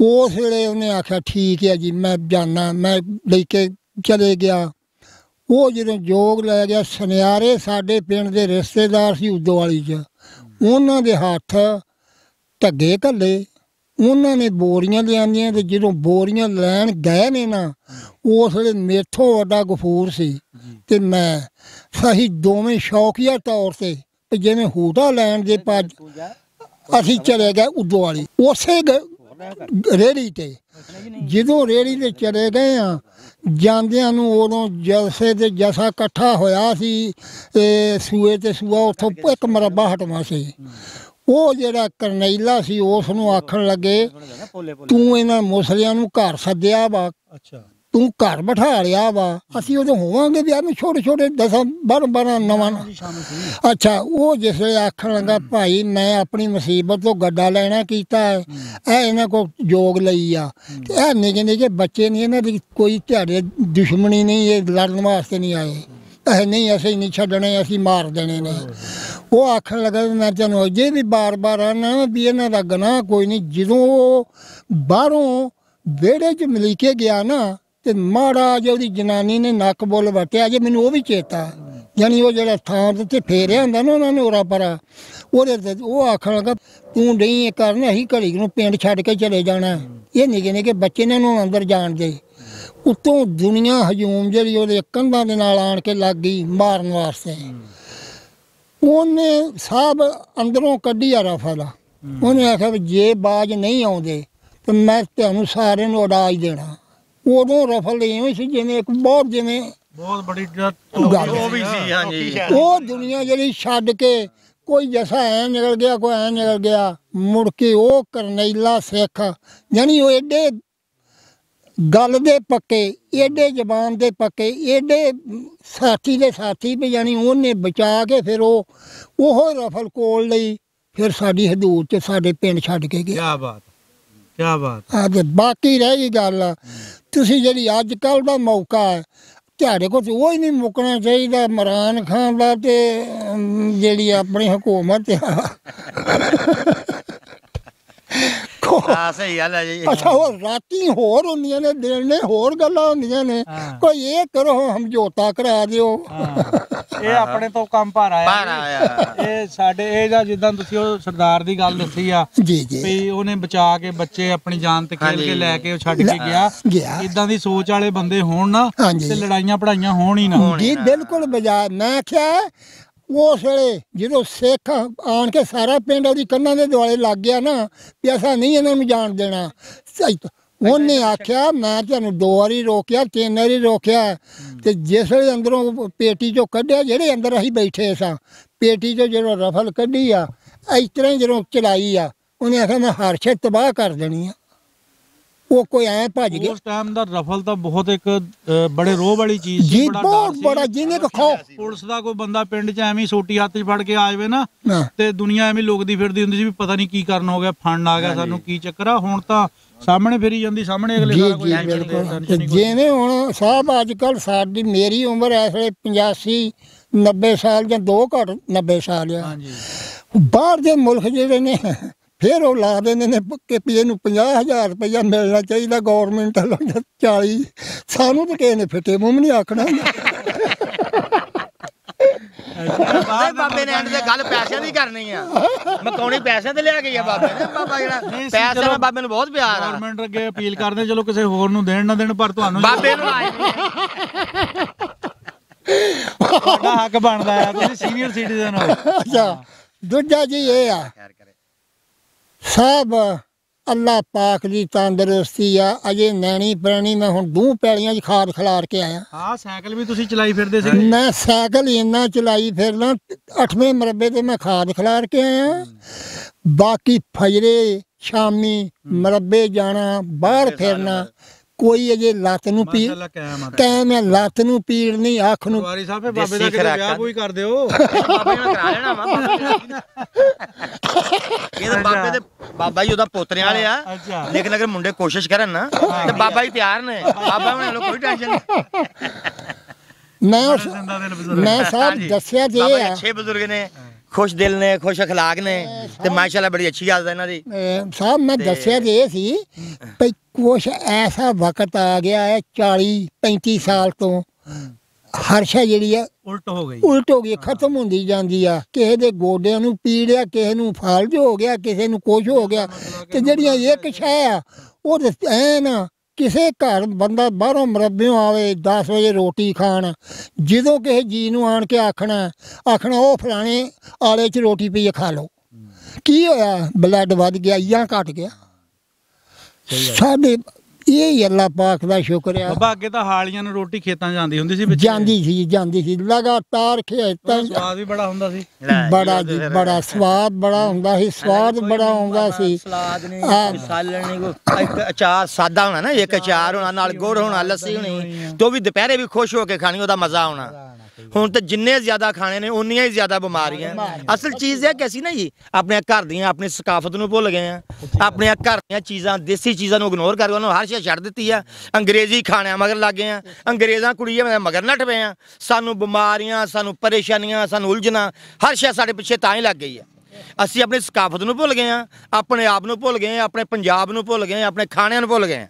ਉਸ ਵੇਲੇ ਉਹਨੇ ਆਖਿਆ, ਠੀਕ ਹੈ ਜੀ, ਮੈਂ ਜਾਣਾ ਮੈਂ ਲੈ ਕੇ ਚਲੇ ਗਿਆ। ਉਹ ਜਦੋਂ ਜੋਗ ਲੈ ਗਿਆ ਸੁਨਿਆਰੇ ਸਾਡੇ ਪਿੰਡ ਦੇ ਰਿਸ਼ਤੇਦਾਰ ਸੀ ਉਦੋਂ ਵਾਲੀ 'ਚ। ਉਹਨਾਂ ਦੇ ਹੱਥ ਢੱਗੇ ਘੱਲੇ। ਉਹਨਾਂ ਨੇ ਬੋਰੀਆਂ ਲਿਆਂਦੀਆਂ ਤੇ ਜਦੋਂ ਬੋਰੀਆਂ ਲੈਣ ਗਏ ਨੇ ਨਾ ਉਸ ਵੇਲੇ ਮੇਥੋਂ ਵੱਡਾ ਗਫੂਰ ਸੀ ਤੇ ਮੈਂ ਸਹੀ ਦੋਵੇਂ ਸ਼ੌਕੀਆ ਤੌਰ ਤੇ ਜਿਵੇਂ ਹੂਟਾ ਲੈਣ ਦੇ ਭੱਜ ਅਸੀਂ ਚਲੇ ਗਏ ਉਦੋਂ ਵਾਲੀ। ਉਸੇ ਰੇਹੜੀ ਤੇ। ਜਦੋਂ ਰੇਹੜੀ ਤੇ ਚਲੇ ਗਏ ਆ ਜਾਂਦਿਆਂ ਨੂੰ ਉਦੋਂ ਜਲਸੇ ਤੇ ਜਸਾ ਇਕੱਠਾ ਹੋਇਆ ਸੀ ਤੇ ਸੂਏ ਤੇ ਸੂਆ ਉੱਥੋਂ ਇੱਕ ਮਰਬਾ ਹਟਵਾ ਸੀ। ਉਹ ਜਿਹੜਾ ਕਰਨੈਲਾ ਸੀ ਉਸ ਨੂੰ ਆਖਣ ਲੱਗੇ ਤੂੰ ਇਹਨਾਂ ਮੁਸਲਿਆਂ ਨੂੰ ਘਰ ਸੱਦਿਆ ਵਾ। ਅੱਛਾ। ਤੂੰ ਘਰ ਬਿਠਾ ਲਿਆ ਵਾ ਅਸੀਂ ਉਦੋਂ ਹੋਵਾਂਗੇ ਵੀ ਆਨੂੰ ਛੋਟੇ ਛੋਟੇ ਦਸਾਂ ਬਾਰਾਂ ਬਾਰਾਂ ਨਵਾਂ ਅੱਛਾ ਉਹ ਜਿਸ ਵੇਲੇ ਆਖਣ ਲੱਗਾ ਭਾਈ ਮੈਂ ਆਪਣੀ ਮੁਸੀਬਤ ਤੋਂ ਗੱਡਾ ਲੈਣਾ ਕੀਤਾ ਹੈ। ਇਹ ਇਹਨਾਂ ਕੋ ਜੋਗ ਲਈ ਆ। ਇਹ ਨਿੱਕੇ ਨਿੱਕੇ ਬੱਚੇ ਨਹੀਂ ਇਹਨਾਂ ਦੀ ਕੋਈ ਤੁਹਾਡੇ ਦੁਸ਼ਮਣੀ ਨਹੀਂ ਇਹ ਲੜਨ ਵਾਸਤੇ ਨਹੀਂ ਆਏ। ਇਹ ਨਹੀਂ ਅਸੀਂ ਨਹੀਂ ਛੱਡਣੇ ਅਸੀਂ ਮਾਰ ਦੇਣੇ ਨੇ। ਉਹ ਆਖਣ ਲੱਗਾ ਵੀ ਮੈਂ ਤੈਨੂੰ ਅਜੇ ਵੀ ਬਾਰ-ਬਾਰ ਆਣਾ ਵੀ ਇਹਨਾਂ ਦਾ ਗੁਨਾਹ ਕੋਈ ਨਹੀਂ। ਜਦੋਂ ਬਾਹਰੋਂ ਵਿਹੜੇ 'ਚ ਮਿਲ ਕੇ ਗਿਆ ਨਾ ਤੇ ਮਾੜਾ ਜਿਹਾ ਉਹਦੀ ਜਨਾਨੀ ਨੇ ਨੱਕ ਬੁੱਲ ਵਟਿਆ ਜੇ, ਮੈਨੂੰ ਉਹ ਵੀ ਚੇਤਾ। ਯਾਨੀ ਉਹ ਜਿਹੜਾ ਥਾਂ ਤੇ ਫੇਰਿਆ ਹੁੰਦਾ ਨਾ ਉਹਨਾਂ ਨੇ ਉਰਾ ਪਰਾ, ਉਹਦੇ ਤੇ ਉਹ ਆਖਣ ਲੱਗਾ, ਤੂੰ ਨਹੀਂ ਇਹ ਕਰਨਾ, ਅਸੀਂ ਘੜੀ ਨੂੰ ਪਿੰਡ ਛੱਡ ਕੇ ਚਲੇ ਜਾਣਾ। ਇਹ ਨਿੱਕੇ ਨਿੱਕੇ ਬੱਚੇ ਨੇ ਉਹਨੂੰ ਅੰਦਰ ਜਾਣ ਦੇ। ਉਤੋਂ ਦੁਨੀਆ ਹਜੂਮ ਜਿਹੜੀ ਉਹਦੇ ਕੰਧਾਂ ਦੇ ਨਾਲ ਆਣ ਕੇ ਲੱਗ ਗਈ ਮਾਰਨ ਵਾਸਤੇ। ਉਹਨੇ ਸਾਬ ਅੰਦਰੋਂ ਕੱਢੀ ਆ ਰਫਲ। ਉਹਨੇ ਆਖਿਆ ਵੀ ਜੇ ਬਾਜ ਨਹੀਂ ਆਉਂਦੇ, ਤਾਂ ਮੈਂ ਤੁਹਾਨੂੰ ਸਾਰਿਆਂ ਨੂੰ ਉਡਾ ਦੇਣਾ। ਉਦੋਂ ਰਫਲ ਇਵੇਂ ਸੀ ਜਿਵੇਂ ਇੱਕ ਬਹੁਤ ਜਿਵੇਂ ਬਹੁਤ ਬੜੀ ਉਹ ਵੀ ਸੀ ਹਾਂਜੀ। ਉਹ ਦੁਨੀਆ ਜਿਹੜੀ ਛੱਡ ਕੇ ਕੋਈ ਜਸਾ ਐ ਨਿਕਲ ਗਿਆ ਕੋਈ ਐ ਨਿਕਲ ਗਿਆ ਮੁੜ ਕੇ ਉਹ ਕਰਨੈਲਾ ਸਿੱਖ ਯਾਨੀ ਉਹ ਏਡੇ ਗੱਲ ਦੇ ਪੱਕੇ ਏਡੇ ਜ਼ਬਾਨ ਦੇ ਪੱਕੇ ਏਡੇ ਸਾਥੀ ਦੇ ਸਾਥੀ ਵੀ ਯਾਨੀ ਉਹਨੇ ਬਚਾ ਕੇ ਫਿਰ ਉਹ ਉਹ ਰਫਲ ਕੋਲ ਲਈ ਫਿਰ ਸਾਡੀ ਹਦੂਦ ਚ ਸਾਡੇ ਪਿੰਡ ਛੱਡ ਕੇ ਗਿਆ। ਕੀ ਬਾਤ ਕੀ ਬਾਤ। ਆ ਤੇ ਬਾਕੀ ਰਹਿ ਗਈ ਗੱਲ। ਤੁਸੀਂ ਜਿਹੜੀ ਅੱਜ ਕੱਲ ਦਾ ਮੌਕਾ ਹੈ, ਤੁਹਾਡੇ ਕੋਲ ਉਹ ਹੀ ਨਹੀਂ ਮੁੱਕਣਾ ਚਾਹੀਦਾ, ਇਮਰਾਨ ਖਾਨ ਦਾ ਤੇ ਜਿਹੜੀ ਆਪਣੀ ਹਕੂਮਤ ਆ। ਕੋ- ਆ ਸਹੀ ਗੱਲ ਹੈ ਜੀ। ਅੱਛਾ ਉਹ ਰਾਤੀ ਹੋਰ ਹੁੰਦੀਆਂ ਨੇ ਦਿਨ ਨੇ ਹੋਰ ਗੱਲਾਂ ਹੁੰਦੀਆਂ ਨੇ। ਹਾਂ। ਕੋਈ ਇਹ ਕਰੋ ਸਮਝੌਤਾ ਕਰਾ ਦਿਓ। ਇਹ ਆਪਣੇ ਤੋਂ ਕੰਮ ਭਾਰ ਆਇਆ ਬਾਹਰ ਆਇਆ। ਇਹ ਸਾਡੇ ਇਹ ਜਾਂ ਜਿੱਦਾਂ ਤੁਸੀਂ ਉਹ ਸਰਦਾਰ ਦੀ ਗੱਲ ਦੱਸੀ ਆ ਜੀ ਜੀ। ਵੀ ਉਹਨੇ ਬਚਾ ਕੇ ਬੱਚੇ ਆਪਣੀ ਜਾਨ ਤੇ ਖੇਲ ਹਾਂਜੀ। ਕੇ ਲੈ ਕੇ ਉਹ ਛੱਡ ਕੇ ਗਿਆ। ਗਿਆ। ਇਦਾਂ ਦੀ ਸੋਚ ਵਾਲੇ ਬੰਦੇ ਹੋਣ ਨਾ ਹਾਂਜੀ। ਤੇ ਲੜਾਈਆਂ ਪੜਾਈਆਂ ਹੋਣ ਹੀ ਨਾ। ਜੀ ਬਿਲਕੁਲ ਬਜਾ ਮੈਂ ਆਖਿਆ ਉਸ ਵੇਲੇ ਜਦੋਂ ਸਿੱਖ ਆਣ ਕੇ ਸਾਰਾ ਪਿੰਡ ਉਹਦੀ ਕੰਨਾਂ ਦੇ ਦੁਆਲੇ ਲੱਗ ਗਿਆ ਨਾ ਵੀ ਅਸਾਂ ਨਹੀਂ ਇਹਨਾਂ ਨੂੰ ਜਾਣ ਦੇਣਾ। ਉਹਨੇ ਆਖਿਆ ਮੈਂ ਤੁਹਾਨੂੰ ਦੋ ਵਾਰੀ ਰੋਕਿਆ ਤਿੰਨ ਵਾਰੀ ਰੋਕਿਆ। ਤੇ ਜਿਸ ਵੇਲੇ ਅੰਦਰੋਂ ਪੇਟੀ ਚੋਂ ਕੱਢਿਆ ਜਿਹੜੇ ਅੰਦਰ ਅਸੀਂ ਬੈਠੇ ਸਾਂ ਪੇਟੀ ਚੋਂ ਜਦੋਂ ਰਫਲ ਕੱਢੀ ਆ ਇਸ ਤਰ੍ਹਾਂ ਜਦੋਂ ਚਲਾਈ ਆ ਉਹਨੇ ਆਖਿਆ ਮੈਂ ਹਰ ਸ਼ੇ ਤਬਾਹ ਕਰ ਦੇਣੀ ਆ। ਉਹ ਕੋਈ ਐ ਭੱਜ ਗਿਆ। ਉਸ ਟਾਈਮ ਦਾ ਰਫਲ ਤਾਂ ਬਹੁਤ ਇੱਕ ਬੜੇ ਰੋਹ ਵਾਲੀ ਚੀਜ਼ ਸੀ ਜੀ ਬੜਾ ਬਹੁਤ ਡਰ ਸੀ। ਬੜਾ ਜਿਹਨੇ ਕੋ ਖੋ ਪੁਲਿਸ ਦਾ ਕੋਈ ਬੰਦਾ ਪਿੰਡ 'ਚ ਐਵੇਂ ਸੋਟੀ ਹੱਥ 'ਚ ਫੜ ਕੇ ਆ ਜਾਵੇ ਨਾ ਤੇ ਦੁਨੀਆ ਐਵੇਂ ਲੋਕਦੀ ਫਿਰਦੀ ਹੁੰਦੀ ਸੀ ਵੀ ਪਤਾ ਨਹੀਂ ਕੀ ਕਰਨ ਹੋ ਗਿਆ ਫੰਡ ਆ ਗਿਆ ਸਾਨੂੰ ਕੀ ਚੱਕਰ ਆ। ਹੁਣ ਤਾਂ ਸਾਹਮਣੇ ਫਿਰੀ ਜਾਂਦੀ ਸਾਹਮਣੇ ਅਗਲੇ ਸਾਰਾ ਕੋਈ ਬਿਲਕੁਲ। ਜਿਵੇਂ ਹੁਣ ਸਾਹਿਬ ਅੱਜ ਕੱਲ ਸਾਡੀ ਮੇਰੀ ਉਮਰ ਇਸ ਵੇਲੇ 85 90 ਸਾਲ ਜਾਂ ਦੋ ਘੱਟ 90 ਸਾਲ ਆ। ਹਾਂਜੀ। ਬਾਹਰ ਦੇ ਮੁਲਕ ਜਿਹੜੇ ਨੇ ਫਿਰ ਉਹ ਲਾ ਦਿੰਦੇ ਨੇ ਕਿ ਵੀ ਇਹਨੂੰ 50000 ਰੁਪਇਆ ਮਿਲਣਾ ਚਾਹੀਦਾ ਗਵਰਨਮੈਂਟ ਵੱਲੋਂ ਜਾਂ 40 ਸਾਨੂੰ ਤਾਂ ਕਿਸੇ ਨੇ ਫਿੱਟੇ ਮੂੰਹ ਨਹੀਂ ਆਖਣਾ। ਬਾਬੇ ਬਾਬੇ ਨੇ ਐਂਡ ਤੇ ਗੱਲ ਪੈਸਿਆਂ ਦੀ ਕਰਨੀ ਆ। ਮਕਾਉਣੀ ਪੈਸਿਆਂ ਤੇ ਲਿਆ ਗਈ ਆ ਬਾਬੇ ਨੇ। ਬਾਬਾ ਜਿਹੜਾ ਪੈਸਿਆਂ। ਨਾਲ ਬਾਬੇ ਨੂੰ ਬਹੁਤ ਪਿਆਰ ਆ। ਗਵਰਨਮੈਂਟ ਅੱਗੇ ਅਪੀਲ ਕਰਦੇ ਚਲੋ ਕਿਸੇ ਹੋਰ ਨੂੰ ਦੇਣ ਨਾ ਦੇਣ ਪਰ ਤੁਹਾਨੂੰ ਬਾਬੇ ਨੂੰ ਆਏ ਤੁਹਾਡਾ ਹੱਕ ਬਣਦਾ ਆ ਤੁਸੀਂ ਸੀਨੀਅਰ ਸਿਟੀਜ਼ਨ ਹੋ। ਅੱਛਾ ਦੂਜਾ ਜੀ ਇਹ ਆ। ਸਾਹਿਬ ਅੱਲਾਹ ਪਾਕ ਦੀ ਤੰਦਰੁਸਤੀ ਆ ਅਜੇ ਨੈਣੀ ਪ੍ਰਣੀ ਮੈਂ ਹੁਣ ਦੂ ਪੈਲੀਆਂ 'ਚ ਖਾਦ ਖਿਲਾਰ ਕੇ ਆਇਆ। ਹਾਂ ਸਾਈਕਲ ਵੀ ਤੁਸੀਂ ਚਲਾਈ ਫਿਰਦੇ ਸੀ ਮੈਂ ਸਾਈਕਲ ਇੰਨਾ ਚਲਾਈ ਫਿਰਨਾ ਅੱਠਵੇਂ ਮਰਬੇ ਤੇ ਮੈਂ ਖਾਦ ਖਿਲਾਰ ਕੇ ਆਇਆ। ਬਾਕੀ ਫਜਰੇ ਸ਼ਾਮੀ ਮਰਬੇ ਜਾਣਾ ਬਾਹਰ ਫਿਰਨਾ ਕੋਈ ਅਜੇ ਲੱਤ ਨੂੰ ਪੀੜ ਮਾਸ਼ਾਅੱਲਾ ਕਾਇਮ ਆ ਕਹਿ ਮੈਂ ਲੱਤ ਨੂੰ ਪੀੜ ਨਹੀਂ ਅੱਖ ਨੂੰ ਪਟਵਾਰੀ ਸਾਹਿਬ ਇਹ ਬਾਬੇ ਦਾ ਦੇਸੀ ਕਿਤੇ ਵਿਆਹ ਖੁਰਾਕਾਂ। ਕੋਈ ਕਰ ਦਿਓ। ਬਾਬੇ ਨੇ ਕਰਾ ਲੈਣਾ ਵਾ ਇਹ ਤਾਂ ਬਾਬੇ ਦੇ ਬਾਬਾ ਜੀ ਉਹਦਾ ਪੋਤਰਿਆਂ ਵਾਲੇ ਆ। ਅੱਛਾ। ਲੇਕਿਨ ਅਗਰ ਮੁੰਡੇ ਕੋਸ਼ਿਸ਼ ਕਰਨ ਨਾ ਤੇ ਬਾਬਾ ਜੀ ਤਿਆਰ ਨੇ। ਬਾਬਾ ਉਹਨਾਂ ਨੂੰ ਕੋਈ ਟੈਨਸ਼ਨ ਨਹੀਂ। ਮੈਂ ਉਸ- ਜ਼ਿੰਦਾ ਦਿਲ ਬਜ਼ੁਰਗ ਮੈਂ ਸਾਹਿਬ ਹਾਂਜੀ। ਦੱਸਿਆ ਜੇ ਬਾਬਾ ਜੀ ਆ। ਅੱਛੇ ਬਜ਼ੁਰਗ ਨੇ। ਖੁਸ਼ ਦਿਲ ਨੇ ਖੁਸ਼ ਅਖਲਾਕ ਨੇ ਤੇ ਮਾਸ਼ਾਅੱਲਾ ਬੜੀ ਅੱਛੀ ਆਦਤ ਹੈ ਇਹਨਾਂ ਦੀ। ਸਾਹਿਬ ਮੈਂ ਦੱਸਿਆ ਜੇ ਇਹ ਸੀ ਵੀ ਕੁਛ ਐਸਾ ਵਕਤ ਆ ਗਿਆ ਹੈ 40 35 ਸਾਲ ਤੋਂ। ਹਰਸ਼ਾ ਜਿਹੜੀ ਆ ਉਲਟ ਹੋ ਗਈ। ਉਲਟ ਹੋ ਗਈ ਖਤਮ ਹੁੰਦੀ ਜਾਂਦੀ ਆ। ਕਿਸੇ ਦੇ ਗੋਡਿਆਂ ਨੂੰ ਪੀੜਿਆ ਕਿਸੇ ਨੂੰ ਫਾਲਜ ਹੋ ਗਿਆ ਕਿਸੇ ਨੂੰ ਕੁਛ ਹੋ ਗਿਆ। ਤੇ ਜਿਹੜੀਆਂ ਇੱਕ ਸ਼ੈ ਆ ਉਹ ਤੇ ਐਨ ਕਿਸੇ ਘਰ ਬੰਦਾ ਬਾਹਰੋਂ ਮਰੱਬਿਓਂ ਆਵੇ 10 ਵਜੇ ਰੋਟੀ ਖਾਣ ਜਦੋਂ ਕਿਸੇ ਜੀ ਨੂੰ ਆਣ ਕੇ ਆਖਣਾ ਆਖਣਾ ਉਹ ਫਲਾਣੇ ਆਲੇ 'ਚ ਰੋਟੀ ਪਈ ਖਾ ਲਓ। ਕੀ ਹੋਇਆ? ਬਲੱਡ ਵੱਧ ਗਿਆ ਜਾਂ ਘਟ ਗਿਆ? ਸਾਡੇ ਇਹ ਹੀ ਅੱਲਾ ਪਾਕ ਦਾ ਸ਼ੁਕਰ ਆ। ਬਾਬਾ ਅੱਗੇ ਤਾਂ ਹਾਲੀਆਂ ਨੂੰ ਰੋਟੀ ਖੇਤਾਂ ਜਾਂਦੀ ਹੁੰਦੀ ਸੀ ਵਿੱਚ ਜਾਂਦੀ ਸੀ ਜਾਂਦੀ ਸੀ। ਲਗਾਤਾਰ ਖੇਤਾਂ ਸਵਾਦ ਵੀ ਬੜਾ ਹੁੰਦਾ ਸੀ। ਬੜਾ ਜੀ ਬੜਾ ਸਵਾਦ ਬੜਾ ਹੁੰਦਾ ਸੀ। ਸਵਾਦ ਬੜਾ ਆਉਂਦਾ ਸੀ। ਸਲਾਦ ਨਹੀਂ। ਸਾਲਣ ਨਹੀਂ ਕੋਈ ਇੱਕ ਅਚਾਰ ਸਾਦਾ ਹੋਣਾ ਨਾ ਇੱਕ ਅਚਾਰ ਹੋਣਾ ਨਾਲ ਗੁੜ ਹੋਣਾ ਲੱਸੀ ਹੋਣੀ ਤੇ ਉਹ ਵੀ ਦੁਪਹਿਰੇ ਵੀ ਖੁਸ਼ ਹੋ ਕੇ ਖਾਣੀ ਉਹਦਾ ਮਜ਼ਾ ਆਉਣਾ। ਹੁਣ ਤੇ ਜਿੰਨੇ ਜ਼ਿਆਦਾ ਖਾਣੇ ਨੇ ਉਨੀਆਂ ਹੀ ਜ਼ਿਆਦਾ ਬਿਮਾਰੀਆਂ ਅਸਲ ਚੀਜ਼ ਇਹ ਕਿ ਅਸੀਂ ਨਾ ਜੀ ਆਪਣੇ ਘਰ ਦੀਆਂ ਆਪਣੀ ਸਕਾਫਤ ਨੂੰ ਭੁੱਲ ਗਏ ਆ। ਆਪਣੀਆਂ ਘਰ ਦੀਆਂ ਚੀਜ਼ਾਂ ਦੇਸੀ ਚੀਜ਼ਾਂ ਨੂੰ ਇਗਨੋਰ ਕਰਕੇ ਉਹਨਾਂ ਹਰ ਸ਼ੈ ਛੱਡ ਦਿੱਤੀ ਆ। ਅੰਗਰੇਜ਼ੀ ਖਾਣਿਆਂ ਮਗਰ ਲੱਗ ਗਏ ਆ। ਅੰਗਰੇਜ਼ਾਂ ਕੁੜੀਆਂ ਮਗਰ ਨੱਠ ਪਏ ਆ। ਸਾਨੂੰ ਬਿਮਾਰੀਆਂ ਸਾਨੂੰ ਪਰੇਸ਼ਾਨੀਆਂ ਸਾਨੂੰ ਉਲਝਣਾ ਹਰ ਸ਼ੈ ਸਾਡੇ ਪਿੱਛੇ ਤਾਂ ਹੀ ਲੱਗ ਗਈ ਆ। ਅਸੀਂ ਆਪਣੀ ਸਕਾਫਤ ਨੂੰ ਭੁੱਲ ਗਏ ਆ ਆਪਣੇ ਆਪ ਨੂੰ ਭੁੱਲ ਗਏ ਆ ਆਪਣੇ ਪੰਜਾਬ ਨੂੰ ਭੁੱਲ ਗਏ ਆ ਆਪਣੇ ਖਾਣਿਆਂ ਨੂੰ ਭੁੱਲ ਗਏ ਆ।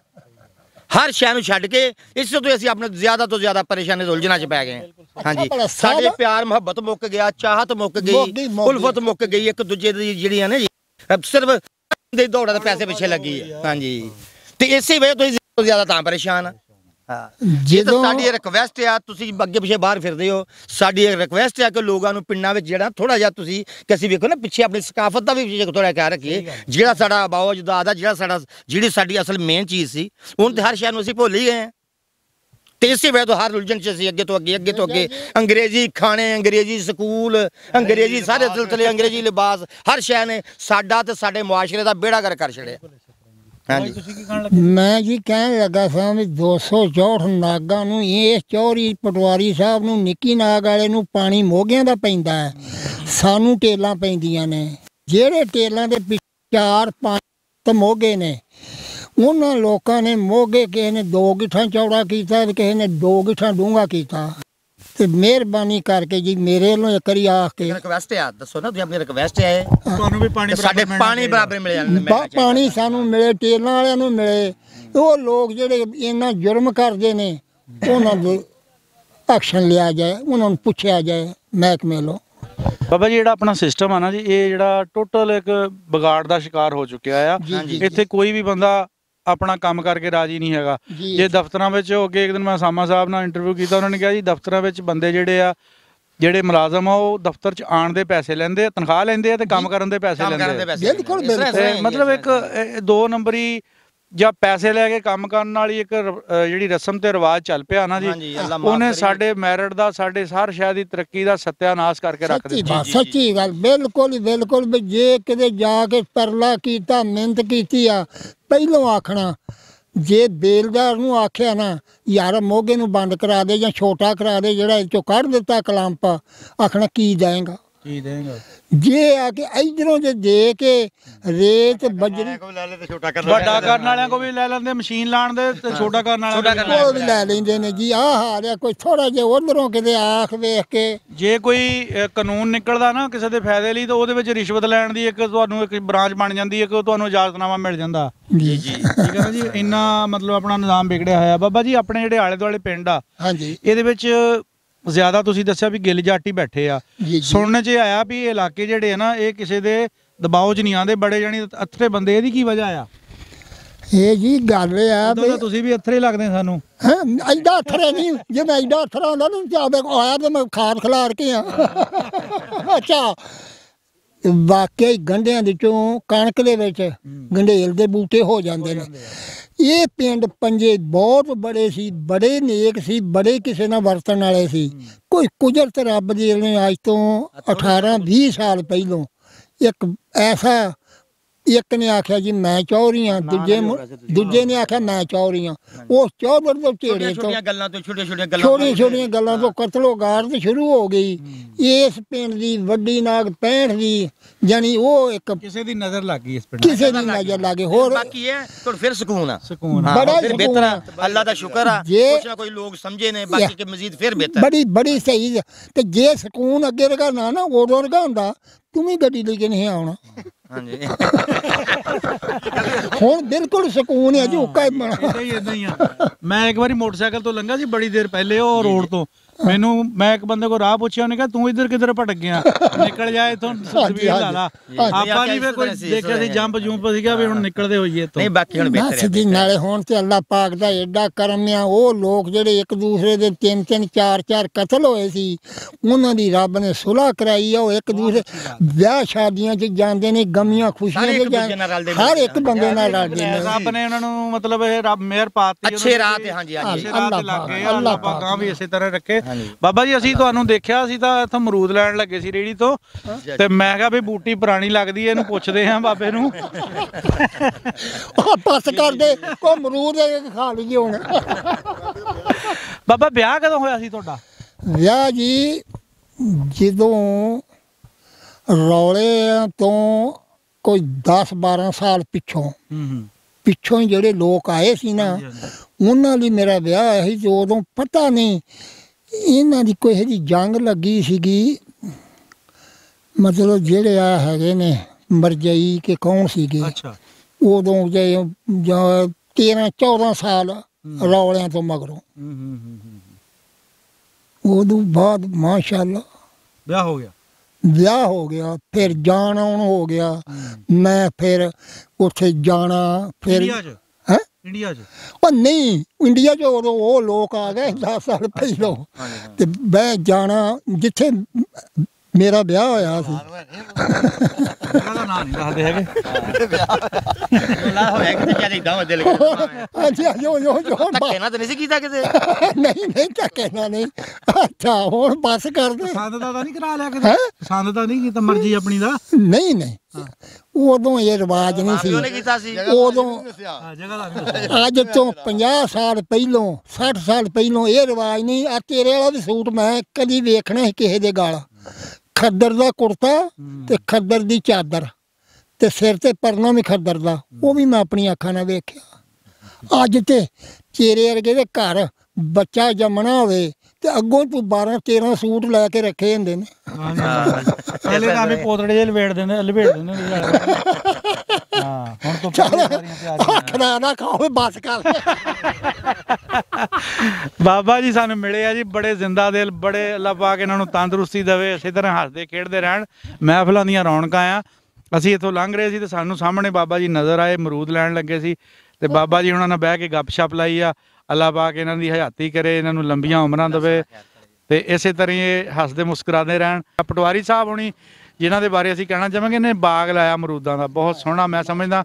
ਹਰ ਸ਼ੈ ਨੂੰ ਛੱਡ ਕੇ ਇਸ ਤੋਂ ਅਸੀਂ ਆਪਣੇ ਜ਼ਿਆਦਾ ਤੋਂ ਜ਼ਿਆਦਾ ਪਰੇਸ਼ਾਨੀ ਤੋਂ ਉਲਝਣਾ ਚ ਪੈ ਗਏ। ਹਾਂ। ਹਾਂਜੀ। ਸਾਡੇ ਪਿਆਰ ਮੁਹੱਬਤ ਮੁੱਕ ਗਿਆ ਚਾਹਤ ਮੁੱਕ ਗਈ, ਉਲਫਤ ਮੁੱਕ ਗਈ ਇੱਕ ਦੂਜੇ ਦੀ ਜਿਹੜੀਆਂ ਨੇ ਸਿਰਫ ਦੇ ਦੌੜਾ ਦੇ ਪੈਸੇ ਪਿੱਛੇ ਲੱਗੀ ਹੈ। ਹਾਂਜੀ। ਤੇ ਇਸੇ ਵਜ੍ਹਾ ਤੋਂ ਹੀ ਜ਼ਿਆਦਾ ਤੋਂ ਜ਼ਿਆਦਾ ਤਾਂ ਪਰੇਸ਼ਾਨ ਆ। ਜੇ ਤਾਂ ਸਾਡੀ ਰਿਕਵੈਸਟ ਆ ਤੁਸੀਂ ਅੱਗੇ ਪਿੱਛੇ ਬਾਹਰ ਫਿਰਦੇ ਹੋ। ਸਾਡੀ ਇਹ ਰਿਕਵੈਸਟ ਆ ਕਿ ਲੋਕਾਂ ਨੂੰ ਪਿੰਡਾਂ ਵਿੱਚ ਜਿਹੜਾ ਥੋੜਾ ਜਿਹਾ ਤੁਸੀਂ ਕਿ ਅਸੀਂ ਵੇਖੋ ਨਾ ਪਿੱਛੇ ਆਪਣੀ ਸਕਾਫਤ ਦਾ ਵੀ ਥੋੜਾ ਖਿਆਲ ਰੱਖੀਏ। ਜਿਹੜਾ ਸਾਡਾ ਬਾਉ ਜਦਾਦ ਆ ਜਿਹੜਾ ਸਾਡਾ ਜਿਹੜੀ ਸਾਡੀ ਅਸਲ ਮੇਨ ਚੀਜ਼ ਸੀ ਉਹਨੂੰ ਤੇ ਹਰ ਸ਼ਹਿਰ ਨੂੰ ਅਸੀਂ ਭੁੱਲ ਹੀ ਗਏ ਹਾਂ। ਤੇ ਇਸੇ ਵੇ ਤੋਂ ਹਰ ਉਲਝਣ ਚ ਅਸੀਂ ਅੱਗੇ ਤੋਂ ਅੱਗੇ ਅੱਗੇ ਤੋਂ ਅੱਗੇ ਅੰਗਰੇਜ਼ੀ ਖਾਣੇ ਅੰਗਰੇਜ਼ੀ ਸਕੂਲ ਅੰਗਰੇਜ਼ੀ ਸਾਰੇ ਸਿਲਸਿਲੇ ਅੰਗਰੇਜ਼ੀ ਲਿਬਾਸ ਹਰ ਸ਼ੈ ਨੇ ਸਾਡਾ ਤੇ ਸਾਡੇ ਮੁਆਸ਼ਰੇ ਦਾ ਬੇੜਾ ਕਰ ਕਰ ਛੜਿਆ ਹਾਂਜੀ। ਤੁਸੀਂ ਕੀ ਕਹਿਣ ਲੱਗੇ? ਮੈਂ ਜੀ ਕਹਿਣ ਲੱਗਾ ਸਾਂ ਵੀ 264 ਨਾਗਾਂ ਨੂੰ ਇਸ ਚੌਰੀ ਪਟਵਾਰੀ ਸਾਹਿਬ ਨੂੰ ਨਿੱਕੀ ਨਾਗ ਵਾਲੇ ਨੂੰ ਪਾਣੀ ਮੋਗਿਆਂ ਦਾ ਪੈਂਦਾ ਹੈ। ਸਾਨੂੰ ਟੇਲਾਂ ਪੈਂਦੀਆਂ ਨੇ। ਜਿਹੜੇ ਟੇਲਾਂ ਦੇ ਚਾਰ ਪੰਜ ਮੋਗੇ ਨੇ ਉਹਨਾਂ ਲੋਕਾਂ ਨੇ ਮੋਗੇ ਕਿਸੇ ਨੇ ਦੋ ਗਿੱਠਾਂ ਚੌੜਾ ਕੀਤਾ ਤੇ ਕਿਸੇ ਨੇ ਦੋ ਗਿੱਠਾਂ ਡੂੰਘਾ ਕੀਤਾ। ਤੇ ਮਿਹਰਬਾਨੀ ਕਰਕੇ ਜੀ ਮੇਰੇ ਵੱਲੋਂ ਇੱਕ ਵਾਰੀ ਆਖ ਕੇ ਰਿਕਵੈਸਟ ਆ ਦੱਸੋ ਨਾ ਤੁਸੀਂ ਆਪਣੀ ਰਿਕਵੈਸਟ ਹੈ। ਤੁਹਾਨੂੰ ਵੀ ਪਾਣੀ ਸਾਡੇ ਪਾਣੀ ਬਰਾਬਰ ਮਿਲ ਜਾਣਾ ਪਾ- ਪਾਣੀ ਸਾਨੂੰ ਮਿਲੇ ਟੇਲਾਂ ਵਾਲਿਆਂ ਨੂੰ ਮਿਲੇ। ਉਹ ਲੋਕ ਜਿਹੜੇ ਇੰਨਾ ਜੁਰਮ ਕਰਦੇ ਨੇ ਉਹਨਾਂ ਦੇ ਐਕਸ਼ਨ ਲਿਆ ਜਾਏ ਉਹਨਾਂ ਨੂੰ ਪੁੱਛਿਆ ਜਾਏ ਮਹਿਕਮੇ ਵੱਲੋਂ। ਬਾਬਾ ਜੀ ਜਿਹੜਾ ਆਪਣਾ ਸਿਸਟਮ ਆ ਨਾ ਜੀ ਇਹ ਜਿਹੜਾ ਟੋਟਲ ਇੱਕ ਵਿਗਾੜ ਦਾ ਸ਼ਿਕਾਰ ਹੋ ਚੁੱਕਿਆ ਆ। ਇੱਥੇ ਕੋਈ ਵੀ ਬੰਦਾ ਆਪਣਾ ਕੰਮ ਕਰਕੇ ਰਾਜੀ ਨਹੀਂ ਹੈਗਾ। ਜੀ। ਦਫ਼ਤਰਾਂ ਵਿੱਚ ਹੋ ਕੇ ਇੱਕ ਦਿਨ ਮੈਂ ਸਾਮਾ ਸਾਹਿਬ ਨਾਲ ਇੰਟਰਵਿਊ ਕੀਤਾ ਉਹਨਾਂ ਨੇ ਕਿਹਾ ਜੀ ਦਫ਼ਤਰਾਂ ਵਿੱਚ ਬੰਦੇ ਜਿਹੜੇ ਆ ਜਿਹੜੇ ਮੁਲਾਜ਼ਮ ਆ ਉਹ ਦਫ਼ਤਰ 'ਚ ਆਉਣ ਦੇ ਪੈਸੇ ਲੈਂਦੇ ਆ ਤਨਖਾਹ ਲੈਂਦੇ ਆ ਤੇ ਕੰਮ ਕਰਨ ਦੇ ਪੈਸੇ ਲੈਂਦੇ ਆ। ਬਿਲਕੁਲ, ਮਤਲਬ ਇੱਕ ਦੋ ਨੰਬਰੀ ਜਾਂ ਪੈਸੇ ਲੈ ਕੇ ਕੰਮ ਕਰਨ ਵਾਲੀ ਇੱਕ ਜਿਹੜੀ ਰਸਮ ਤੇ ਰਿਵਾਜ ਚੱਲ ਪਿਆ ਨਾ ਜੀ ਉਹਨੇ। ਸਾਡੇ ਮੈਰਿਟ ਦਾ ਸਾਡੇ ਹਰ ਸ਼ਹਿਰ ਦੀ ਤਰੱਕੀ ਦਾ ਸੱਤਿਆਨਾਸ਼ ਕਰਕੇ ਰੱਖ ਦਿੱਤਾ। ਸੱਚੀ ਗੱਲ ਬਿਲਕੁਲ ਹੀ ਬਿਲਕੁਲ ਵੀ ਜੇ ਕਿਤੇ ਜਾ ਕੇ ਪਰਲਾ ਕੀਤਾ ਮਿਹਨਤ ਕੀਤੀ ਆ ਪਹਿਲੋਂ ਆਖਣਾ ਜੇ ਬੇਲਦਾਰ ਨੂੰ ਆਖਿਆ ਨਾ ਯਾਰ ਮੋਗੇ ਨੂੰ ਬੰਦ ਕਰਾ ਦੇ ਜਾਂ ਛੋਟਾ ਕਰਾ ਦੇ ਜਿਹੜਾ ਇਹ ਚੋਂ ਕੱਢ ਦਿੱਤਾ ਕਲੰਪ ਆਖਣਾ ਕੀ ਦੇਂਗਾ ਕੀ ਦੇਗਾ? ਜੇ ਆ ਕੇ ਇਧਰੋਂ ਜੇ ਦੇ ਕੇ ਰੇਤ ਬਜਰੀ ਕੋਈ ਲੈ ਲੈ ਤੇ ਛੋਟਾ ਕਰ ਵੱਡਾ ਕਰਨ ਵਾਲਿਆਂ ਕੋ ਵੀ ਲੈ ਲੈਂਦੇ ਮਸ਼ੀਨ ਲਾਣ ਦੇ ਤੇ ਛੋਟਾ ਕਰਨ ਵਾਲਿਆਂ ਉਹ ਵੀ ਲੈ ਲੈਂਦੇ ਨੇ ਜੀ ਆਹ ਹਾਲ ਆ ਕੋਈ ਥੋੜਾ ਜਿਹਾ ਉਧਰੋਂ ਕਿਤੇ ਆਖ ਵੇਖ ਕੇ। ਜੇ ਕੋਈ ਕਾਨੂੰਨ ਨਿਕਲਦਾ ਨਾ ਕਿਸੇ ਦੇ ਫਾਇਦੇ ਲਈ ਤਾਂ ਉਹਦੇ ਵਿੱਚ ਰਿਸ਼ਵਤ ਲੈਣ ਦੀ ਇੱਕ ਤੁਹਾਨੂੰ ਇੱਕ ਬ੍ਰਾਂਚ ਬਣ ਜਾਂਦੀ ਹੈ ਕਿ ਤੁਹਾਨੂੰ ਇਜਾਜ਼ਤਨਾਮਾ ਮਿਲ ਜਾਂਦਾ। ਜੀ ਜੀ। ਠੀਕ ਹੈ ਨਾ ਜੀ? ਇੰਨਾ ਮਤਲਬ ਆਪਣਾ ਨਿਜ਼ਾਮ ਵਿਗੜਿਆ ਹੋਇਆ। ਬਾਬਾ ਜੀ ਆਪਣੇ ਜਿਹੜੇ ਆਲੇ ਦੁਆਲੇ ਪਿੰਡ ਆ ਹਾਂਜੀ। ਇਹਦੇ ਵਿੱਚ ਜ਼ਿਆਦਾ ਤੁਸੀਂ ਦੱਸਿਆ ਵੀ ਗਿੱਲ ਜਾਟੀ ਬੈਠੇ ਆ। ਸੁਣਨ 'ਚ ਆਇਆ ਵੀ ਇਹ ਇਲਾਕੇ ਜਿਹੜੇ ਆ ਨਾ ਇਹ ਕਿਸੇ ਦੇ ਦਬਾਅ 'ਚ ਨਹੀਂ ਆਉਂਦੇ ਬੜੇ ਜਾਨੀ ਅਥਰੇ ਬੰਦੇ ਇਹਦੀ ਕੀ ਵਜ੍ਹਾ ਆ? ਇਹ ਜੀ ਗੱਲ ਆ ਵੀ ਤਾਂ ਤੁਸੀਂ ਵੀ ਅਥਰੇ ਲੱਗਦੇ ਸਾਨੂੰ। ਹਾਂ? ਐਡਾ ਅਥਰਾ ਨਹੀਂ ਜੇ ਮੈਂ ਐਡਾ ਅਥਰਾ ਹੁੰਦਾ ਨਾ ਚਾਬੇ ਕੋ ਆਇਆ ਤੇ ਮੈਂ ਖਾਰ ਖਿਲਾਰ ਕੇ ਆ। ਅੱਛਾ ਵਾਕਈ ਗੰਢਿਆਂ ਦੇ ਚੋਂ ਕਣਕ ਦੇ ਵਿੱਚ ਗੰਢੇਲ ਦੇ ਬੂਟੇ ਹੋ ਜਾਂਦੇ ਨੇ। ਇਹ ਪਿੰਡ ਪੰਜੇ ਬਹੁਤ ਬੜੇ ਸੀ ਬੜੇ ਨੇਕ ਸੀ ਬੜੇ ਕਿਸੇ ਨਾਲ ਵਰਤਣ ਵਾਲੇ ਸੀ। ਕੋਈ ਕੁਦਰਤ ਰੱਬ ਦੀ ਨੇ ਅੱਜ ਤੋਂ 18 20 ਸਾਲ ਪਹਿਲੋਂ ਇੱਕ ਐਸਾ ਇੱਕ ਨੇ ਆਖਿਆ ਜੀ ਮੈਂ ਚੌਰੀ ਆ ਦੂਜੇ ਮੁ- ਦੂਜੇ ਨੇ ਆਖਿਆ ਮੈਂ ਚੌਰੀ ਆ। ਉਹ ਚੌਧਰ ਤੋਂ ਢੇੜੇ ਤੋਂ ਛੋਟੀਆਂ ਗੱਲਾਂ ਤੋਂ ਛੋਟੀਆਂ ਛੋਟੀਆਂ ਗੱਲਾਂ ਛੋਟੀਆਂ ਛੋਟੀਆਂ ਗੱਲਾਂ ਤੋਂ ਕਤਲੋ ਗਾਰਦ ਸ਼ੁਰੂ ਹੋ ਗਈ। ਇਸ ਪਿੰਡ ਦੀ ਵੱਡੀ ਨਾਗ 65 ਦੀ ਜਾਨੀ ਉਹ ਇੱਕ ਕਿਸੇ ਦੀ ਨਜ਼ਰ ਲੱਗ ਗਈ ਇਸ ਪਿੰਡ ਕਿਸੇ ਦੀ ਨਜ਼ਰ ਲਾਗੇ ਹੋਰ ਬਾਕੀ ਇਹ ਤੁਹਾਨੂੰ ਫਿਰ ਸਕੂਨ ਆ। ਸਕੂਨ ਹਾਂ, ਬੜਾ ਫਿਰ ਬਿਹਤਰ ਆ। ਆ। ਅੱਲਾ ਦਾ ਸ਼ੁਕਰ ਆ। ਜੇ- ਕੁਛ ਨਾ ਕੋਈ ਲੋਕ ਸਮਝੇ ਨੇ ਬਾਕੀ ਕਿ ਮਜ਼ੀਦ ਫਿਰ ਬਿਹਤਰ ਬੜੀ ਬੜੀ ਸਹੀ। ਤੇ ਜੇ ਸਕੂਨ ਅੱਗੇ ਰਗਾ ਨਾ ਨਾ ਉਦੋਂ ਰਗਾ ਹੁੰਦਾ। ਤੂੰ ਵੀ ਗੱਡੀ ਲੈ ਕੇ ਨਹੀਂ ਆਉਣਾ। ਹਾਂਜੀ। ਹੁਣ ਬਿਲਕੁਲ ਸਕੂਨ ਹੈ ਜੀ ਹੁੱਕਾ ਹੀ ਬਣਾ। ਇਦਾਂ ਹੀ ਇਦਾਂ ਹੀ ਆ। ਮੈਂ ਇੱਕ ਵਾਰੀ ਮੋਟਰਸਾਈਕਲ ਤੋਂ ਲੰਘਾ ਸੀ ਬੜੀ ਦੇਰ ਪਹਿਲੇ ਉਹ ਰੋਡ ਤੋਂ। ਮੈਨੂੰ ਮੈਂ ਇੱਕ ਬੰਦੇ ਕੋ ਰਾਹ ਪੁੱਛਿਆ ਉਹਨੇ ਕਿਹਾ ਤੂੰ ਇੱਧਰ ਕਿੱਧਰ ਭਟਕ ਗਿਆ? ਨਿਕਲ ਜਾ ਇਥੋਂ ਤਸਵੀਰ ਲਾ ਲਾ। ਆਪਾਂ ਨਹੀਂ ਵੇ ਕੋਈ ਦੇਖਿਆ ਸੀ ਜੰਪ ਜੂੰਪ ਸੀਗਾ ਵੀ ਹੁਣ ਨਿਕਲਦੇ ਹੋਈਏ ਇੱਥੋਂ। ਨਹੀਂ ਬਾਕੀ ਹੁਣ ਬਿਹਤਰ ਹੈ ਜੀ ਨਾਲੇ ਹੁਣ ਤੇ ਅੱਲਾਹ ਪਾਕ ਦਾ ਐਡਾ ਕਰਮ ਆ ਉਹ ਲੋਕ ਜਿਹੜੇ ਇੱਕ ਦੂਸਰੇ ਦੇ ਤਿੰਨ ਤਿੰਨ ਚਾਰ ਚਾਰ ਕਤਲ ਹੋਏ ਸੀ ਉਹਨਾਂ ਦੀ ਰੱਬ ਨੇ ਸੁਲ੍ਹਾ ਕਰਾਈ ਆ ਉਹ ਇੱਕ ਦੂਸਰੇ ਵਿਆਹ ਸ਼ਾਦੀਆਂ 'ਚ ਜਾਂਦੇ ਨੇ ਗਮੀਆਂ ਖੁਸ਼ੀਆਂ 'ਚ ਜਾਂਦੇ ਹਰ ਇੱਕ ਬੰਦੇ ਨਾਲ ਰਲਦੇ ਨੇ। ਰੱਬ ਨੇ ਉਹਨਾਂ ਨੂੰ ਮਤਲਬ ਇਹ ਰੱਬ ਮਿਹਰ ਪਾਤੀ ਅੱਛੇ ਰਾਹ ਤੇ ਹਾਂਜੀ ਹਾਂਜੀ। ਅੱਛੇ ਰਾਹ ਤੇ ਅੱਲਾਹ ਲੱਗ ਗਏ ਪਾਕ, ਵੀ ਇਸੇ ਤਰ੍ਹਾਂ ਰੱਖੇ। ਬਾਬਾ ਜੀ ਅਸੀਂ ਤੁਹਾਨੂੰ ਦੇਖਿਆ ਸੀ ਤਾਂ ਇੱਥੋਂ ਅਮਰੂਦ ਲੈਣ ਲੱਗੇ ਸੀ ਰੇੜੀ ਤੋਂ ਤੇ ਮੈਂ ਕਿਹਾ ਵੀ ਬੂਟੀ ਪੁਰਾਣੀ ਲੱਗਦੀ ਇਹਨੂੰ ਪੁੱਛਦੇ ਆਂ ਬਾਬੇ ਨੂੰ। ਉਹ ਬਸ ਕਰਦੇ ਕੋ ਮਰੂਦ ਇਹ ਖਾ ਲਈਏ ਹੁਣ। ਬਾਬਾ ਵਿਆਹ ਕਦੋਂ ਹੋਇਆ ਸੀ ਤੁਹਾਡਾ? ਵਿਆਹ ਜੀ ਜਦੋਂ ਰੌਲੇ ਤੋਂ ਕੋਈ 10 12 ਸਾਲ ਪਿੱਛੋਂ ਪਿੱਛੋਂ ਹੀ ਜਿਹੜੇ ਲੋਕ ਆਏ ਸੀ ਨਾ ਉਹਨਾਂ ਲਈ ਮੇਰਾ ਵਿਆਹ ਸੀ ਤੇ ਉਦੋਂ ਪਤਾ ਨਹੀਂ ਇਹਨਾਂ ਦੀ ਕੋਈ ਇਹਦੀ ਜੰਗ ਲੱਗੀ ਸੀਗੀ? ਮਤਲਬ ਜਿਹੜੇ ਆ ਹੈਗੇ ਨੇ ਮਰਜਈ ਕੇ ਕੌਣ ਸੀਗੇ? ਅੱਛਾ। ਉਦੋਂ ਜੇ ਜਾਂ 13 14 ਸਾਲ ਰੌਲਿਆਂ ਤੋਂ ਮਗਰੋਂ। ਹੂੰ ਹੂੰ ਹੂੰ ਹੂੰ। ਉਦੋਂ ਬਾਅਦ ਮਾਸ਼ਾਅੱਲਾ ਵਿਆਹ ਹੋ ਗਿਆ? ਵਿਆਹ ਹੋ ਗਿਆ ਫਿਰ ਜਾਣ ਆਉਣ ਹੋ ਗਿਆ। ਮੈਂ ਫਿਰ ਉੱਥੇ ਜਾਣਾ ਫਿਰ ਇੰਡੀਆ 'ਚ? ਉਹ ਨਹੀਂ ਇੰਡੀਆ 'ਚ ਉਦੋਂ ਉਹ ਲੋਕ ਆ ਗਏ 10 ਸਾਲ ਪਹਿਲਾਂ। ਤੇ ਮੈਂ ਜਾਣਾ ਜਿੱਥੇ ਮੇਰਾ ਵਿਆਹ ਹੋਇਆ ਸੀ। ਜਗ੍ਹਾ ਦਾ ਨਾਂ ਨਹੀਂ ਦੱਸਦੇ ਹੈਗੇ। ਅੱਲਾ ਹੋਇਆ। ਕਿਤੇ ਚਾਹੇ ਇਦਾਂ ਹੋ। ਦਿਲ ਕਿਤੇ ਅੱਛਾ ਜੋ ਜੋ ਜੋ ਧੱਕੇ ਨਾ ਤੇ ਨਹੀਂ ਸੀ ਕੀਤਾ ਕਿਤੇ ਨਹੀਂ ਨਹੀਂ ਧੱਕੇ ਨਾਲ ਨਹੀਂ। ਅੱਛਾ ਹੁਣ ਬਸ ਕਰ ਦੇ ਪਸੰਦ ਦਾ ਤਾਂ ਨਹੀਂ ਕਰਾ ਲਿਆ ਕਿਤੇ ਹੈਂ? ਪਸੰਦ ਤਾਂ ਨਹੀਂ ਕੀਤਾ ਮਰਜ਼ੀ ਆਪਣੀ ਦਾ? ਨਹੀਂ ਨਹੀਂ। ਉਦੋਂ ਇਹ ਰਿਵਾਜ ਨਹੀਂ ਸੀ। ਕੀਤਾ ਸੀ। ਉਦੋਂ। ਅੱਜ ਤੋਂ 50 ਸਾਲ ਪਹਿਲੋਂ 60 ਸਾਲ ਪਹਿਲੋਂ ਇਹ ਰਿਵਾਜ ਨਹੀਂ। ਆ ਤੇਰੇ ਵਾਲਾ ਵੀ ਸੂਟ ਮੈਂ ਕਦੀ ਵੇਖਣਾ ਸੀ ਕਿਸੇ ਦੇ ਗਾਲ। ਖੱਦਰ ਦਾ ਕੁੜਤਾ ਤੇ ਖੱਦਰ ਦੀ ਚਾਦਰ ਤੇ ਸਿਰ ਤੇ ਪਰਨਾ ਵੀ ਖੱਦਰ ਦਾ। ਉਹ ਵੀ ਮੈਂ ਆਪਣੀ ਅੱਖਾਂ ਨਾਲ ਵੇਖਿਆ। ਅੱਜ ਤੇ ਚੇਰੇ ਵਰਗੇ ਦੇ ਘਰ ਬੱਚਾ ਜੰਮਣਾ ਹੋਵੇ ਤੇ ਅੱਗੋਂ ਤੂੰ 12 13 ਸੂਟ ਲੈ ਕੇ ਰੱਖੇ ਹੁੰਦੇ ਨੇ। ਪਹਿਲੇ ਤਾਂ ਵੀ ਪੋਤੜੇ ਜਿਹੇ ਲਵੇੜ ਦਿੰਦੇ ਲਵੇੜ ਦਿੰਦੇ। ਹਾਂ ਹੁਣ ਤੋਂ ਪਹਿਲੇ ਸਾਰੀਆਂ ਤਿਆਰੀਆਂ ਆਖਣਾ ਨਾ ਖਾਓ ਬਸ ਕਰ। ਬਾਬਾ ਜੀ ਸਾਨੂੰ ਮਿਲੇ ਆ ਜੀ ਬੜੇ ਜ਼ਿੰਦਾ ਦਿਲ ਬੜੇ ਅੱਲਾ ਪਾਕ ਇਹਨਾਂ ਨੂੰ ਤੰਦਰੁਸਤੀ ਦੇਵੇ ਇਸੇ ਤਰ੍ਹਾਂ ਹੱਸਦੇ ਖੇਡਦੇ ਰਹਿਣ। ਮਹਿਫਲਾਂ ਦੀਆਂ ਰੌਣਕਾਂ ਆ। ਅਸੀਂ ਇੱਥੋਂ ਲੰਘ ਰਹੇ ਸੀ ਤੇ ਸਾਨੂੰ ਸਾਹਮਣੇ ਬਾਬਾ ਜੀ ਨਜ਼ਰ ਆਏ ਅਮਰੂਦ ਲੈਣ ਲੱਗੇ ਸੀ। ਤੇ ਬਾਬਾ ਜੀ ਉਹਨਾਂ ਨਾਲ ਬਹਿ ਕੇ ਗੱਪਸ਼ਪ ਲਾਈ ਆ। ਅੱਲਾ ਪਾਕ ਇਹਨਾਂ ਦੀ ਹਯਾਤੀ ਕਰੇ ਇਹਨਾਂ ਨੂੰ ਲੰਬੀਆਂ ਉਮਰਾਂ ਦੇਵੇ। ਤੇ ਇਸੇ ਤਰ੍ਹਾਂ ਹੀ ਇਹ ਹੱਸਦੇ ਮੁਸਕਰਾਦੇ ਰਹਿਣ। ਪਟਵਾਰੀ ਸਾਹਿਬ ਹੁਣੀ ਜਿਨ੍ਹਾਂ ਦੇ ਬਾਰੇ ਅਸੀਂ ਕਹਿਣਾ ਚਾਹਾਂਗੇ ਨੇ ਬਾਗ ਲਾਇਆ ਅਮਰੂਦਾਂ ਦਾ ਬਹੁਤ ਸੋਹਣਾ। ਮੈਂ ਸਮਝਦਾ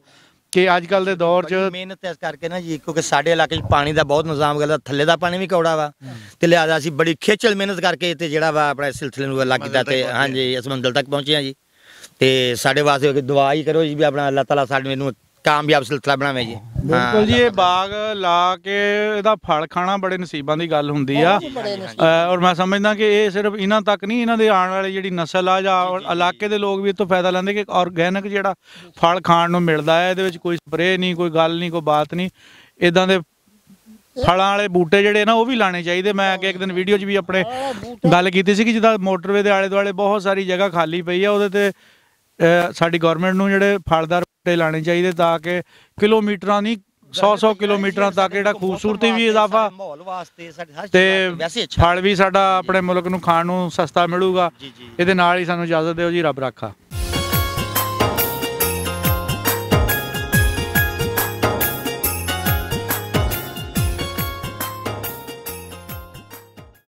ਕਿ ਅੱਜ ਕੱਲ ਦੇ ਦੌਰ 'ਚ ਮਿਹਨਤ ਇਸ ਕਰਕੇ ਨਾ ਜੀ ਕਿਉਂਕਿ ਸਾਡੇ ਇਲਾਕੇ 'ਚ ਪਾਣੀ ਦਾ ਬਹੁਤ ਨਿਜ਼ਾਮ ਕਰਦਾ ਥੱਲੇ ਦਾ ਪਾਣੀ ਵੀ ਕੌੜਾ ਵਾ। ਤੇ ਲਿਆਦਾ ਅਸੀਂ ਬੜੀ ਖੇਚਲ ਮਿਹਨਤ ਕਰਕੇ ਤੇ ਜਿਹੜਾ ਵਾ ਆਪਣੇ ਸਿਲਸਿਲੇ ਨੂੰ ਲੱਗ ਕੀਤਾ ਤੇ ਹਾਂਜੀ ਇਸ ਮੰਜ਼ਲ ਤੱਕ ਪਹੁੰਚੇ ਹਾਂ ਜੀ। ਤੇ ਸਾਡੇ ਵਾਸਤੇ ਦੁਆ ਹੀ ਕਰੋ ਜੀ ਵੀ ਆਪਣਾ ਅੱਲਾਹ ਤਾਲਾ ਸਾਡੇ ਨੂੰ ਕਾਮਯਾਬ ਸਿਲਸਿਲਾ ਬਣਾਵੇ ਜੀ। ਬਿਲਕੁਲ ਜੀ ਇਹ ਬਾਗ ਲਾ ਕੇ ਇਹਦਾ ਫਲ ਖਾਣਾ ਬੜੇ ਨਸੀਬਾਂ ਦੀ ਗੱਲ ਹੁੰਦੀ ਆ। ਅ, ਔਰ ਮੈਂ ਸਮਝਦਾ ਕਿ ਇਹ ਸਿਰਫ ਇਹਨਾਂ ਤੱਕ ਨਹੀਂ ਇਹਨਾਂ ਦੇ ਆਉਣ ਵਾਲੀ ਜਿਹੜੀ ਨਸਲ ਆ ਜਾਂ ਇਲਾਕੇ ਦੇ ਲੋਕ ਵੀ ਇਹ ਤੋਂ ਫਾਇਦਾ ਲੈਂਦੇ ਕਿ ਆਰਗੈਨਿਕ ਜਿਹੜਾ ਫਲ ਖਾਣ ਨੂੰ ਮਿਲਦਾ ਹੈ ਇਹਦੇ ਵਿੱਚ ਕੋਈ ਸਪਰੇਅ ਨਹੀਂ ਕੋਈ ਗੱਲ ਨਹੀਂ ਕੋਈ ਬਾਤ ਨਹੀਂ। ਇਦਾਂ ਦੇ ਫਲਾਂ ਵਾਲੇ ਬੂਟੇ ਜਿਹੜੇ ਨਾ ਉਹ ਵੀ ਲਾਣੇ ਚਾਹੀਦੇ। ਮੈਂ ਅੱਗੇ ਇੱਕ ਦਿਨ ਵੀਡੀਓ 'ਚ ਵੀ ਆਪਣੇ ਗੱਲ ਕੀਤੀ ਸੀ ਕਿ ਜਿੱਦਾਂ ਮੋਟਰਵੇ ਦੇ ਆਲੇ ਦੁਆਲੇ ਬਹੁਤ ਸਾਰੀ ਜਗ੍ਹਾ ਖਾਲੀ ਪਈ ਆ ਉਹਦੇ ਤੇ ਅ, ਸਾਡੀ ਗਵਰਨਮੈਂਟ ਨੂੰ ਜਿਹੜੇ ਫਲਦਾਰ ਬੂਟੇ ਲਾਣੇ ਚਾਹੀਦੇ ਤਾਂ ਕਿ ਕਿਲੋਮੀਟਰਾਂ ਨਹੀਂ 100-100 ਕਿਲੋਮੀਟਰਾਂ ਤੱਕ ਜਿਹੜਾ ਖੂਬਸੂਰਤੀ ਵੀ ਇਜ਼ਾਫਾ ਮਾਹੌਲ ਵਾਸਤੇ ਤੇ ਵਾਸਤੇ ਵੈਸੇ ਅੱਛਾ। ਫਲ ਵੀ ਸਾਡਾ ਆਪਣੇ ਮੁਲਕ ਨੂੰ ਖਾਣ ਨੂੰ ਸਸਤਾ ਮਿਲੂਗਾ। ਇਹਦੇ ਨਾਲ ਹੀ ਸਾਨੂੰ ਇਜਾਜ਼ਤ ਦਿਓ ਜੀ ਰੱਬ ਰਾਖਾ।